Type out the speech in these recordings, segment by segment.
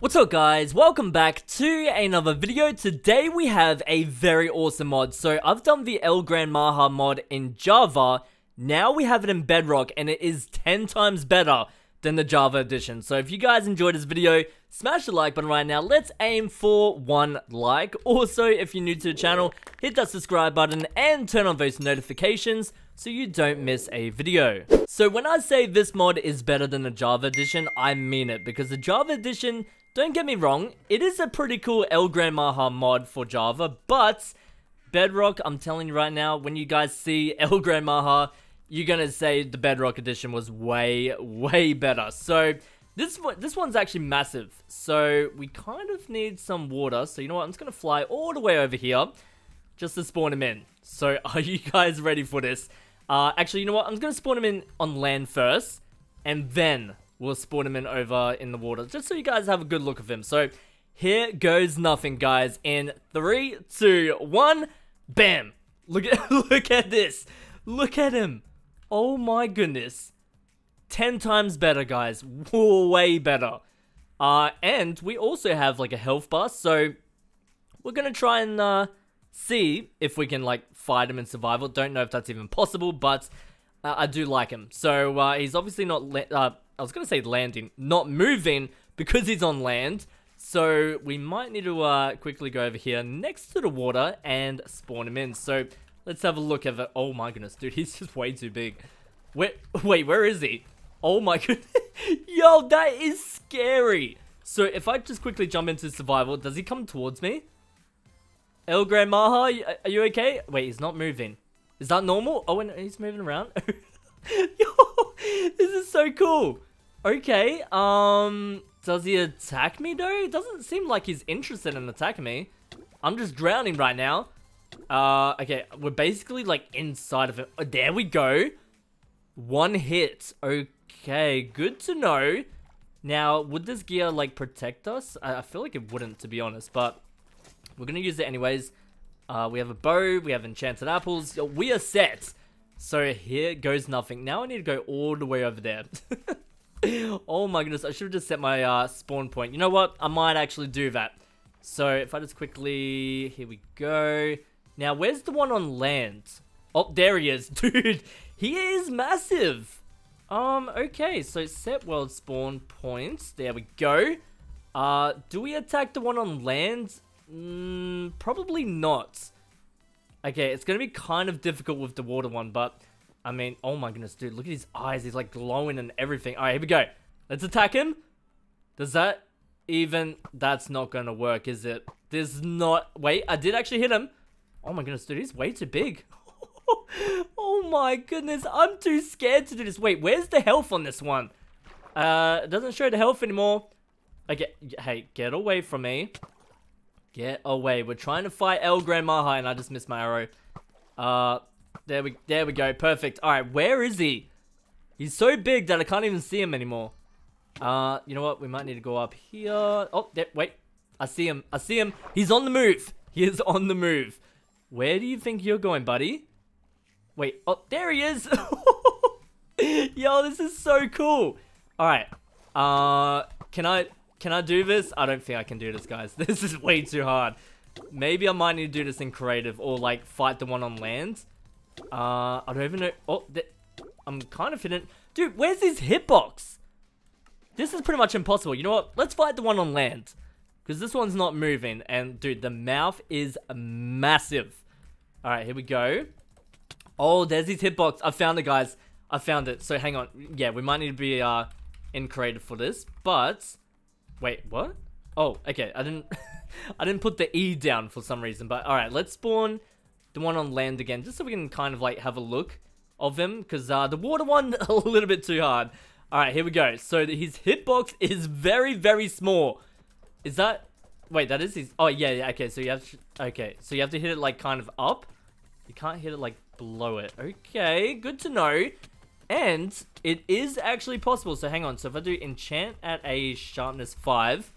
What's up guys, welcome back to another video. Today we have a very awesome mod. So I've done the El Gran Maja mod in Java, now we have it in Bedrock and it is 10 times better than the Java edition. So if you guys enjoyed this video, smash the like button right now. Let's aim for one like. Also, if you're new to the channel, hit that subscribe button and turn on those notifications so you don't miss a video. So when I say this mod is better than the Java edition, I mean it because the Java edition don't get me wrong, it is a pretty cool El Gran Maja mod for Java, but Bedrock, I'm telling you right now, when you guys see El Gran Maja, you're gonna say the Bedrock edition was way, way better. So this this one's actually massive. So we kind of need some water. So you know what? I'm just gonna fly all the way over here just to spawn him in. So are you guys ready for this? Uh, actually, you know what? I'm just gonna spawn him in on land first, and then we'll spawn him in over in the water, just so you guys have a good look of him. So, here goes nothing, guys. In three, two, one, bam! Look at look at this. Look at him. Oh my goodness. Ten times better, guys. Way better. Uh, and we also have like a health bar, so we're gonna try and uh, see if we can like fight him in survival. Don't know if that's even possible, but uh, I do like him. So uh, he's obviously not uh, I was going to say landing, not moving because he's on land. So we might need to uh, quickly go over here next to the water and spawn him in. So let's have a look at it. Oh my goodness, dude, he's just way too big. Wait, wait, where is he? Oh my goodness. Yo, that is scary. So if I just quickly jump into survival, does he come towards me? El Gran Maja, are you okay? Wait, he's not moving. Is that normal? Oh, and he's moving around. Yo, this is so cool. Okay, um, does he attack me though? It doesn't seem like he's interested in attacking me. I'm just drowning right now. Uh, okay, we're basically like inside of it. Oh, there we go. One hit. Okay, good to know. Now, would this gear like protect us? I, I feel like it wouldn't, to be honest, but we're gonna use it anyways. Uh, we have a bow, we have enchanted apples. We are set. So here goes nothing. Now I need to go all the way over there. oh my goodness, I should have just set my uh, spawn point. You know what? I might actually do that. So if I just quickly, here we go. Now, where's the one on land? Oh, there he is. Dude, he is massive. Um, okay, so set world spawn points. There we go. Uh, do we attack the one on land? Mm, probably not. Okay, it's gonna be kind of difficult with the water one, but I mean, oh my goodness, dude, look at his eyes. He's like glowing and everything. All right, here we go. Let's attack him. Does that even... That's not going to work, is it? There's not... Wait, I did actually hit him. Oh my goodness, dude, he's way too big. oh my goodness, I'm too scared to do this. Wait, where's the health on this one? Uh, it doesn't show the health anymore. Okay, hey, get away from me. Get away. We're trying to fight El Gran Maja and I just missed my arrow. Uh, there we, there we go. Perfect. All right, where is he? He's so big that I can't even see him anymore. Uh, you know what? We might need to go up here. Oh, there, wait. I see him. I see him. He's on the move. He is on the move. Where do you think you're going, buddy? Wait. Oh, there he is. Yo, this is so cool. All right. Uh, can I can I do this? I don't think I can do this, guys. This is way too hard. Maybe I might need to do this in creative or like fight the one on land. Uh, I don't even know. Oh, I'm kind of hidden. Dude, where's his hitbox? This is pretty much impossible. You know what? Let's fight the one on land. Because this one's not moving. And, dude, the mouth is massive. Alright, here we go. Oh, there's his hitbox. I found it, guys. I found it. So, hang on. Yeah, we might need to be uh, in creative for this. But, wait, what? Oh, okay. I didn't... I didn't put the E down for some reason. But, alright, let's spawn the one on land again, just so we can kind of like have a look of him, because uh, the water one, a little bit too hard. Alright, here we go. So his hitbox is very, very small. Is that... Wait, that is his... Oh, yeah, yeah, okay, so you have to... Okay, so you have to hit it, like, kind of up. You can't hit it, like, below it. Okay, good to know. And it is actually possible. So hang on. So if I do enchant at a sharpness 5...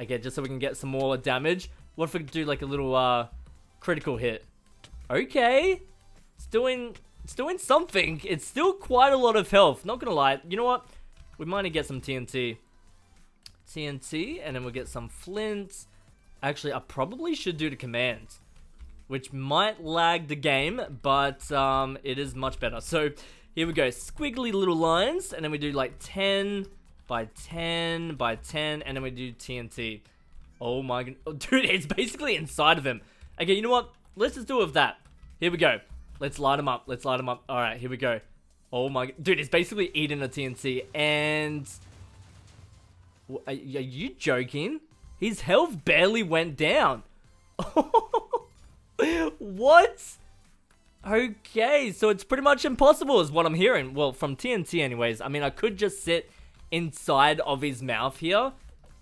Okay, just so we can get some more damage. What if we do, like, a little, uh, critical hit? Okay. It's doing it's doing something. It's still quite a lot of health. Not gonna lie. You know what? We might need to get some TNT. TNT, and then we'll get some flint. Actually, I probably should do the command, which might lag the game, but um, it is much better. So here we go, squiggly little lines, and then we do like 10 by 10 by 10, and then we do TNT. Oh my god, oh, dude, it's basically inside of him. Okay, you know what? Let's just do it with that. Here we go. Let's light him up. Let's light him up. All right, here we go. Oh my, dude, it's basically eating a TNT, and are, you joking? His health barely went down. what? Okay, so it's pretty much impossible is what I'm hearing. Well, from TNT anyways. I mean, I could just sit inside of his mouth here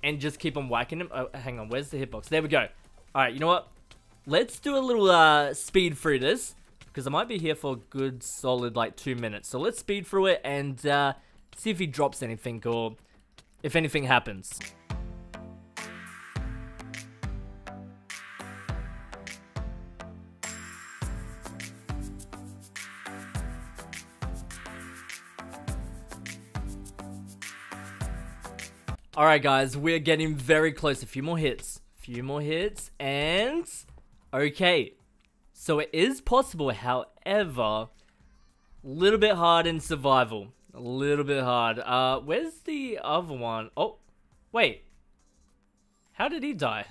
and just keep on whacking him. Oh, hang on, where's the hitbox? There we go. Alright, you know what? Let's do a little uh, speed through this because I might be here for a good solid like two minutes. So let's speed through it and uh, see if he drops anything or if anything happens. Alright guys, we're getting very close. A few more hits. A few more hits. And... Okay. So it is possible, however... A little bit hard in survival. A little bit hard. Uh, where's the other one? Oh, wait. How did he die?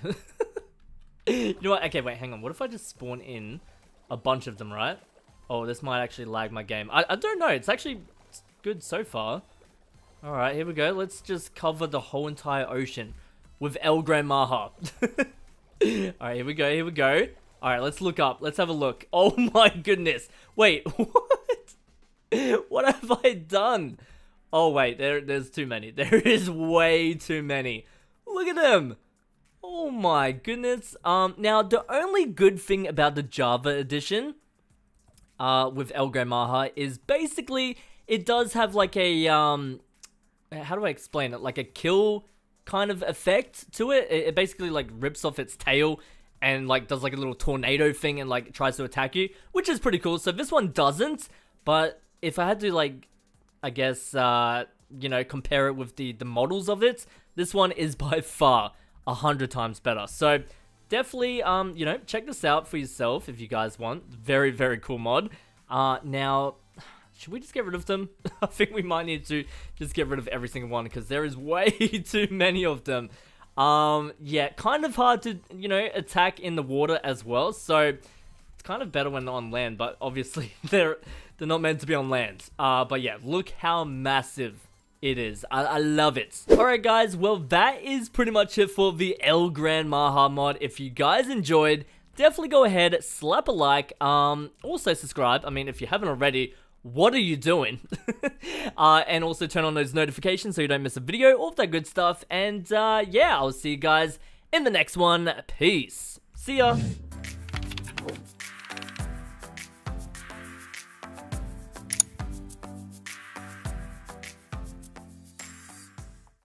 you know what? Okay, wait, hang on. What if I just spawn in a bunch of them, right? Oh, this might actually lag my game. I, I don't know. It's actually good so far. Alright, here we go. Let's just cover the whole entire ocean with El Gran Maja. Alright, here we go, here we go. Alright, let's look up. Let's have a look. Oh my goodness. Wait, what? what have I done? Oh wait, there, there's too many. There is way too many. Look at them. Oh my goodness. Um, now the only good thing about the Java edition, uh, with El Gran Maja is basically it does have like a um how do I explain it? Like a kill kind of effect to it. It, it basically like rips off its tail and like does like a little tornado thing and like tries to attack you, which is pretty cool. So this one doesn't, but if I had to like, I guess, uh, you know, compare it with the, the models of it, this one is by far a hundred times better. So definitely, um, you know, check this out for yourself if you guys want. Very, very cool mod. Uh, now, should we just get rid of them? I think we might need to just get rid of every single one because there is way too many of them. Um, yeah, kind of hard to, you know, attack in the water as well. So it's kind of better when they're on land, but obviously they're they're not meant to be on land. Uh, but yeah, look how massive it is. I, I love it. Alright guys, well that is pretty much it for the El Gran Maja mod. If you guys enjoyed, definitely go ahead, slap a like, um, also subscribe. I mean, if you haven't already, what are you doing? uh, and also turn on those notifications so you don't miss a video, all that good stuff. And uh, yeah, I'll see you guys in the next one. Peace. See ya.